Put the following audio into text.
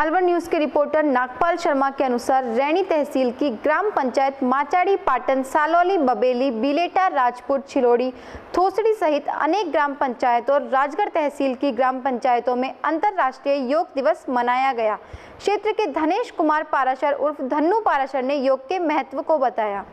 Alwar news के reporter Nagpal Sharma के अनुसार रैणी तहसील की ग्राम पंचायत माचाड़ी, पाटन, सालौली, बबेली, बिलेटा, राजपुर छिलोड़ी थोसड़ी सहित अनेक ग्राम पंचायतों और राजगढ़ तहसील की ग्राम पंचायतों में अंतर्राष्ट्रीय योग दिवस मनाया गया। क्षेत्र के धनेश कुमार पाराशर उर्फ़ धन्नू पाराशर ने योग के महत्व को बताया।